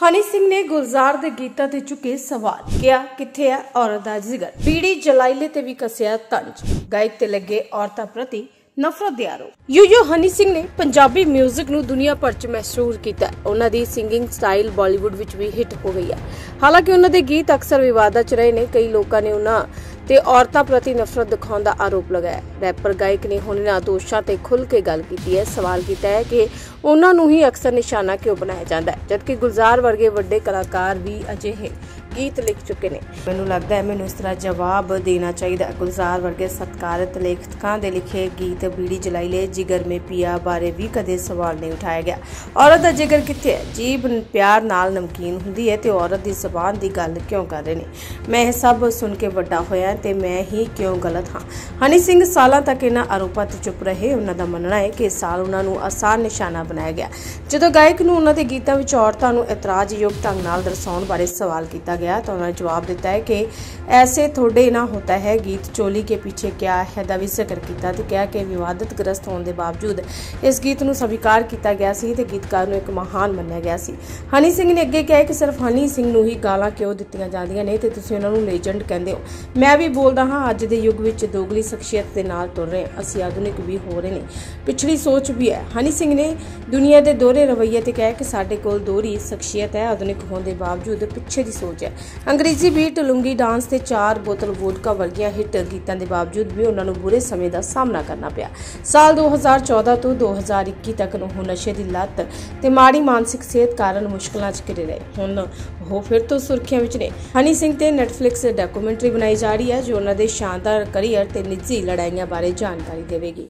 ਹਨੀ ਸਿੰਘ ਨੇ ਗੁਲਜ਼ਾਰ ਦੇ ਗੀਤਾਂ ਤੇ ਚੁੱਕੇ ਸਵਾਲ। ਕਿਹਾ, ਕਿੱਥੇ ਹੈ ਔਰਤ ਦਾ ਜਿਗਰ? ਬੀੜੀ ਜਲਾਈਲੇ ਤੇ ਵੀ ਕੱਸਿਆ ਤੰਜ। ਗਾਇਕ ਤੇ ਲੱਗੇ ਔਰਤਾਂ ਪ੍ਰਤੀ ਨਫ਼ਰਤ ਦੇ ਆਰੋਪ। ਯੂ ਯੂ ਹਨੀ ਸਿੰਘ ਨੇ ਪੰਜਾਬੀ 뮤직 ਨੂੰ ਦੁਨੀਆ ਭਰ 'ਚ ਮਸ਼ਹੂਰ ਕੀਤਾ। ਹੈ। ਉਹਨਾਂ ਦੀ ਸਿੰਗਿੰਗ ਸਟਾਈਲ ਬਾਲੀਵੁੱਡ ਵਿੱਚ ਵੀ ਹਿੱਟ ਹੋ ਗਈ ਹੈ। ਹਾਲਾਂਕਿ ਉਹਨਾਂ ਦੇ ਗੀਤ ਅਕਸਰ ਵਿਵਾਦਾਂ 'ਚ ਰਹੇ ਨੇ। ਕਈ ਲੋਕਾਂ ਨੇ ਉਹਨਾਂ ਤੇ ਔਰਤਾਂ ਪ੍ਰਤੀ ਨਫ਼ਰਤ ਦਿਖਾਉਣ ਦਾ ਆਰੋਪ ਲਗਾਇਆ। ਰੈਪਰ ਗਾਇਕ ਨੇ ਹੁਣ ਇਹਨਾਂ ਦੋਸ਼ਾਂ ਤੇ ਖੁੱਲ੍ਹ ਕੇ ਗੱਲ ਕੀਤੀ ਹੈ। ਸਵਾਲ ਕੀਤਾ ਹੈ ਕਿ ਉਹਨਾਂ ਨੂੰ ਹੀ ਅਕਸਰ ਨਿਸ਼ਾਨਾ ਕਿਉਂ ਬਣਾਇਆ ਜਾਂਦਾ ਹੈ, ਜਦਕਿ ਗੁਲਜ਼ਾਰ ਵਰਗੇ ਵੱਡੇ ਕਲਾਕਾਰ ਵੀ ਅਜਿਹੇ ਗੀਤ ਲਿਖ ਚੁੱਕੇ ਨੇ। ਮੈਨੂੰ ਲੱਗਦਾ ਹੈ ਮੈਨੂੰ ਇਸ ਤਰ੍ਹਾਂ ਜਵਾਬ ਦੇਣਾ ਚਾਹੀਦਾ ਗੁਲਜ਼ਾਰ ਵਰਗੇ ਸਤਿਕਾਰਤ ਲੇਖਕਾਂ ਦੇ ਲਿਖੇ ਗੀਤ ਬੀੜੀ ਜਲਾਈ ਲੈ, ਜਿਗਰ ਮੇ ਪੀਆ ਬਾਰੇ ਵੀ ਕਦੇ ਸਵਾਲ ਨਹੀਂ ਉਠਾਇਆ ਗਿਆ। ਔਰਤ ਦਾ ਜਿਗਰ ਕਿੱਥੇ ਹੈ? ਜੀਬ ਪਿਆਰ ਨਾਲ ਨਮਕੀਨ ਹੁੰਦੀ ਹੈ ਤੇ ਔਰਤ ਦੀ ਜ਼ਬਾਨ ਦੀ ਗੱਲ ਕਿਉਂ ਕਰ ਰਹੇ ਨੇ? ਮੈਂ ਇਹ ਸਭ ਸੁਣ ਕੇ ਵੱਡਾ ਹੋਇਆ ਤੇ ਮੈਂ ਹੀ ਕਿਉਂ ਗਲਤ ਹਾਂ? ਹਨੀ ਸਿੰਘ ਸਾਲਾਂ ਤੱਕ ਇਹਨਾਂ ਆਰੋਪਾਂ ਤੇ ਚੁੱਪ ਰਹੇ। ਉਹਨਾਂ ਦਾ ਮੰਨਣਾ ਹੈ ਕਿ ਇਸ ਸਾਲ ਉਹਨਾਂ ਨੂੰ ਆਸਾਨ ਨਿਸ਼ਾਨਾ ਬਣਾਇਆ ਗਿਆ। ਜਦੋਂ ਗਾਇਕ ਨੂੰ ਉਹਨਾਂ ਦੇ ਗੀਤਾਂ ਵਿੱਚ ਔਰਤਾਂ ਨੂੰ ਇਤਰਾਜ਼ਯੋਗ ਢੰਗ ਨਾਲ ਦਰਸਾਉਣ ਬਾਰੇ ਸਵਾਲ ਕੀਤਾ ਗਿਆ, ਤਾਂ ਉਹਨਾਂ ਨੇ ਜਵਾਬ ਦਿੱਤਾ ਹੈ ਕਿ ਐਸੇ ਥੋੜੇ ਨਾ ਹੋਤਾ ਹੈ। ਗੀਤ ਚੋਲੀ ਕੇ ਪਿੱਛੇ ਕਿਆ ਹੈ ਦਾ ਵੀ ਜ਼ਿਕਰ ਕੀਤਾ ਤੇ ਕਿਹਾ ਕਿ ਵਿਵਾਦਤ ਗ੍ਰਸਤ ਹੋਣ ਦੇ ਬਾਵਜੂਦ ਇਸ ਗੀਤ ਨੂੰ ਸਵੀਕਾਰ ਕੀਤਾ ਗਿਆ ਸੀ ਤੇ ਗੀਤਕਾਰ ਨੂੰ ਇੱਕ ਮਹਾਨ ਮੰਨਿਆ ਗਿਆ ਸੀ। ਹਨੀ ਸਿੰਘ ਨੇ ਅੱਗੇ ਕਿਹਾ ਕਿ ਸਿਰਫ ਹਨੀ ਸਿੰਘ ਨੂੰ ਹੀ ਗਾਲਾਂ ਕਿਉਂ ਦਿੱਤੀਆਂ ਜਾਂਦੀਆਂ ਨੇ ਤੇ ਤੁਸੀਂ ਉਹਨਾਂ ਨੂੰ ਲੈਜੈਂਡ ਕਹਿੰਦੇ ਹੋ। ਮੈਂ ਵੀ ਬੋਲਦਾ ਹਾਂ, ਅੱਜ ਦੇ ਯੁੱਗ ਵਿੱਚ ਦੋਗਲੀ ਸ਼ਖਸੀਅਤ ਦੇ ਨਾਲ ਤੁਰ ਰਹੇ ਅਸੀਂ ਆਧੁਨਿਕ ਵੀ ਹੋ ਰਹੇ ਨੇ। ਪਿਛਲੀ ਸੋਚ ਵੀ ਹੈ। ਹਨੀ ਸਿੰਘ ਨੇ ਦੁਨੀਆ ਦੇ ਦੋਹਰੇ ਰਵੱਈਏ ਤੇ ਕਿਹਾ ਕਿ ਸਾਡੇ ਕੋਲ ਦੋਹਰੀ ਸ਼ਖਸੀਅਤ ਹੈ। ਆਧੁਨਿਕ ਹੋਣ ਦੇ ਬਾਵਜੂਦ ਪਿੱਛੇ ਦੀ ਸੋਚ ਹੈ। ਅੰਗਰੇਜ਼ੀ ਬੀਟ ਲੁੰਗੀ ਡਾਂਸ ਤੇ ਚਾਰ ਬੋਤਲ ਵੋਡਕਾ ਵਰਗੀਆਂ ਹਿੱਟ ਗੀਤਾਂ ਦੇ ਬਾਵਜੂਦ ਵੀ ਉਹਨਾਂ ਨੂੰ ਬੁਰੇ ਸਮੇਂ ਦਾ ਸਾਹਮਣਾ ਕਰਨਾ ਪਿਆ। ਸਾਲ 2014 ਤੋਂ 2021 ਤੱਕ ਉਹ ਨਸ਼ੇ ਦੀ ਲੱਤ ਤੇ ਮਾੜੀ ਮਾਨਸਿਕ ਸਿਹਤ ਕਾਰਨ ਮੁਸ਼ਕਲਾਂ 'ਚ ਘਿਰੇ ਰਹੇ। ਹੁਣ ਉਹ ਫਿਰ ਤੋਂ ਸੁਰਖੀਆਂ ਵਿੱਚ ਨੇ। ਹਨੀ ਸਿੰਘ ਤੇ ਨੈਟਫਲਿਕਸ ਡਾਕੂਮੈਂਟਰੀ ਬਣਾਈ ਜਾ ਰਹੀ ਹੈ, ਜੋ ਉਹਨਾਂ ਦੇ ਸ਼ਾਨਦਾਰ ਕਰੀਅਰ ਤੇ ਨਿੱਜੀ ਲੜਾਈਆਂ ਬਾਰੇ ਜਾਣਕਾਰੀ ਦੇਵੇਗੀ।